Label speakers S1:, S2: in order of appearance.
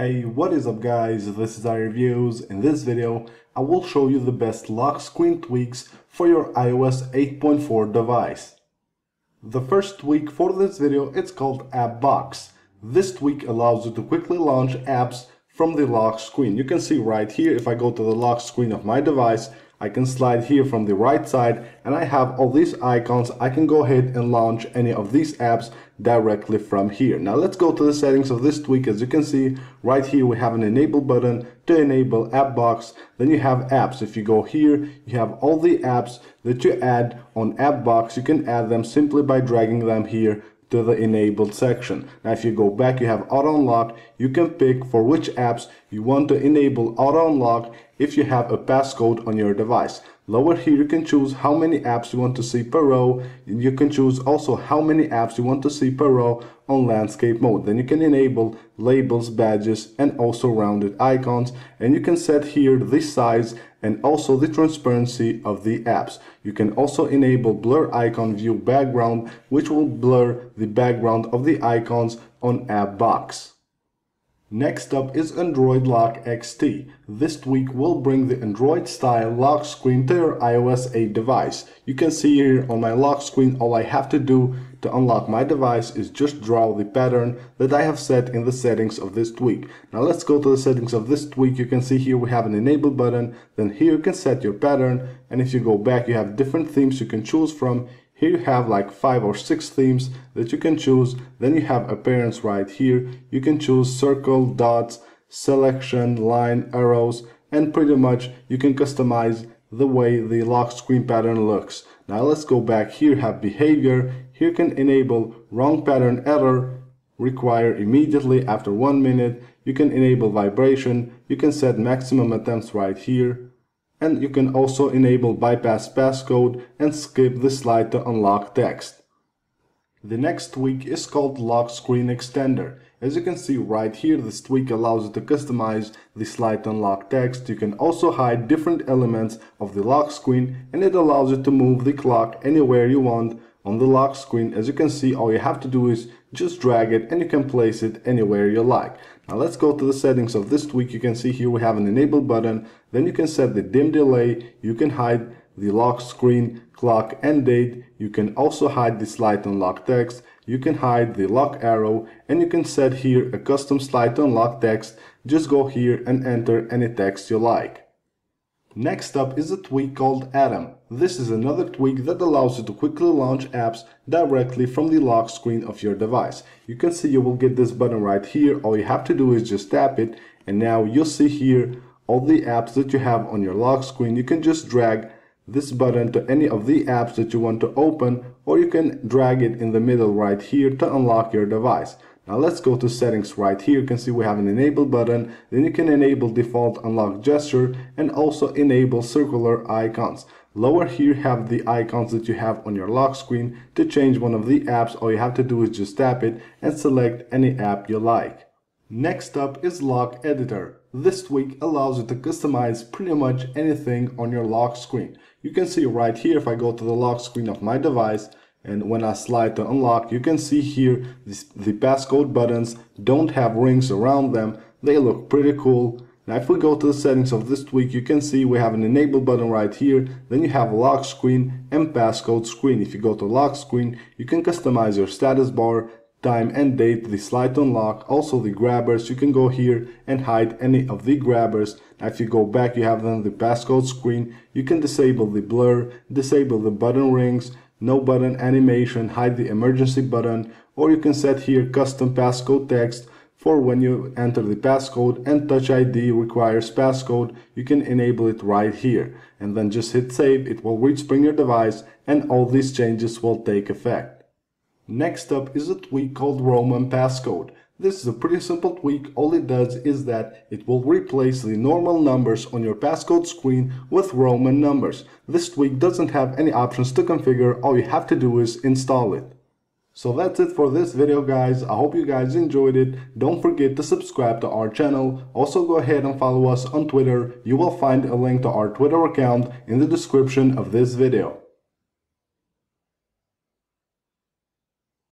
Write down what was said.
S1: Hey, what is up guys, this is iReviews. In this video, I will show you the best lock screen tweaks for your iOS 8.4 device. The first tweak for this video is called App Box. This tweak allows you to quickly launch apps from the lock screen. You can see right here, if I go to the lock screen of my device, I can slide here from the right side and I have all these icons. I can go ahead and launch any of these apps directly from here. Now let's go to the settings of this tweak. As you can see right here, we have an enable button to enable app box. Then you have apps. If you go here, you have all the apps that you add on app box. You can add them simply by dragging them here to the enabled section. Now if you go back you have auto unlock you can pick for which apps you want to enable auto unlock if you have a passcode on your device. Lower here you can choose how many apps you want to see per row. You can choose also how many apps you want to see per row on landscape mode. Then you can enable labels, badges and also rounded icons and you can set here the size and also the transparency of the apps. You can also enable blur icon view background which will blur the background of the icons on app box. Next up is Android Lock XT. This tweak will bring the Android style lock screen to your iOS 8 device. You can see here on my lock screen all I have to do to unlock my device is just draw the pattern that I have set in the settings of this tweak. Now let's go to the settings of this tweak. You can see here we have an enable button. Then here you can set your pattern. And if you go back you have different themes you can choose from. Here you have like five or six themes that you can choose. Then you have appearance right here. You can choose circle, dots, selection, line, arrows, and pretty much you can customize the way the lock screen pattern looks. Now let's go back here, have behavior. Here can enable wrong pattern error, require immediately after one minute. You can enable vibration. You can set maximum attempts right here and you can also enable bypass passcode and skip the slide to unlock text. The next tweak is called Lock Screen Extender. As you can see right here, this tweak allows you to customize the slide to unlock text. You can also hide different elements of the lock screen and it allows you to move the clock anywhere you want on the lock screen. As you can see, all you have to do is just drag it and you can place it anywhere you like. Now let's go to the settings of this tweak. You can see here we have an enable button. Then you can set the dim delay. You can hide the lock screen, clock and date. You can also hide the slide unlock text. You can hide the lock arrow and you can set here a custom slide unlock text. Just go here and enter any text you like. Next up is a tweak called Atom. This is another tweak that allows you to quickly launch apps directly from the lock screen of your device. You can see you will get this button right here. All you have to do is just tap it and now you'll see here all the apps that you have on your lock screen. You can just drag this button to any of the apps that you want to open or you can drag it in the middle right here to unlock your device. Now let's go to settings right here. You can see we have an enable button. Then you can enable default unlock gesture and also enable circular icons. Lower here have the icons that you have on your lock screen. To change one of the apps, all you have to do is just tap it and select any app you like. Next up is Lock Editor. This tweak allows you to customize pretty much anything on your lock screen. You can see right here if I go to the lock screen of my device, and when I slide to unlock you can see here this, the passcode buttons don't have rings around them. They look pretty cool. Now if we go to the settings of this tweak you can see we have an enable button right here. Then you have lock screen and passcode screen. If you go to lock screen you can customize your status bar time and date the slide to unlock also the grabbers. You can go here and hide any of the grabbers. Now if you go back you have then the passcode screen. You can disable the blur disable the button rings no button animation, hide the emergency button, or you can set here custom passcode text for when you enter the passcode and Touch ID requires passcode, you can enable it right here. And then just hit save, it will respring your device and all these changes will take effect. Next up is a tweak called Roman passcode. This is a pretty simple tweak, all it does is that it will replace the normal numbers on your passcode screen with Roman numbers. This tweak doesn't have any options to configure, all you have to do is install it. So that's it for this video guys, I hope you guys enjoyed it, don't forget to subscribe to our channel, also go ahead and follow us on Twitter, you will find a link to our Twitter account in the description of this video.